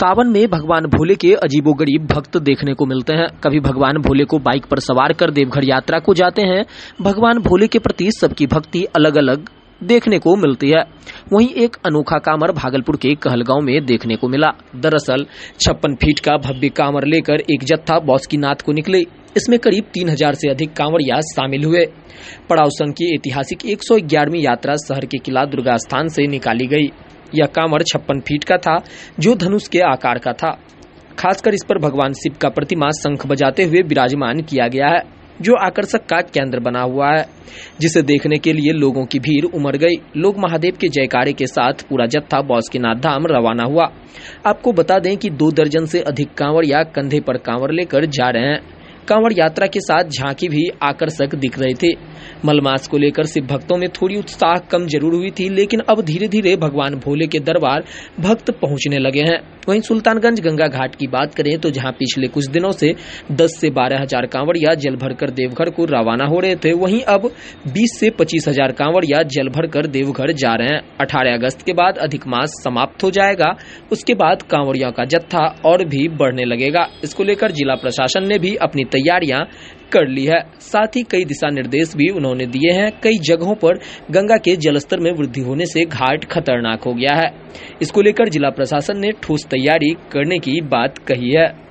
सावन में भगवान भोले के अजीबोगरीब भक्त देखने को मिलते हैं। कभी भगवान भोले को बाइक पर सवार कर देवघर यात्रा को जाते हैं। भगवान भोले के प्रति सबकी भक्ति अलग अलग देखने को मिलती है। वहीं एक अनोखा कामर भागलपुर के कहलगांव में देखने को मिला। दरअसल, छप्पन फीट का भव्य कामर लेकर एक जत्था बौसकीनाथ को निकले। इसमें करीब तीन हज़ार से अधिक कांवड़िया शामिल हुए। पड़ाव संघ की ऐतिहासिक एक यात्रा शहर के किला दुर्गा स्थान से निकाली गई। यह कांवर छप्पन फीट का था, जो धनुष के आकार का था। खासकर इस पर भगवान शिव का प्रतिमा शंख बजाते हुए विराजमान किया गया है, जो आकर्षक का केंद्र बना हुआ है, जिसे देखने के लिए लोगों की भीड़ उमड़ गई। लोग महादेव के जयकारे के साथ पूरा जत्था, बौसकीनाथ धाम रवाना हुआ। आपको बता दें कि दो दर्जन से अधिक कांवड़ या कंधे पर कांवड़ लेकर जा रहे हैं। कांवड़ यात्रा के साथ झांकी भी आकर्षक दिख रहे थे। मलमास को लेकर शिव भक्तों में थोड़ी उत्साह कम ज़रूर हुई थी, लेकिन अब धीरे धीरे भगवान भोले के दरबार भक्त पहुँचने लगे हैं। वहीं सुल्तानगंज गंगा घाट की बात करें तो जहाँ पिछले कुछ दिनों से 10 से बारह हज़ार कांवड़िया जल भरकर देवघर को रवाना हो रहे थे, वहीं अब 20 से पच्चीस हज़ार कांवड़िया जल भरकर देवघर जा रहे हैं। 18 अगस्त के बाद अधिक मास समाप्त हो जाएगा, उसके बाद कांवड़ियों का जत्था और भी बढ़ने लगेगा। इसको लेकर जिला प्रशासन ने भी अपनी तैयारियाँ कर ली है। साथ ही कई दिशा निर्देश भी उन्होंने दिए हैं। कई जगहों पर गंगा के जलस्तर में वृद्धि होने से घाट खतरनाक हो गया है। इसको लेकर जिला प्रशासन ने ठोस तैयारी करने की बात कही है।